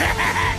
Ha ha ha!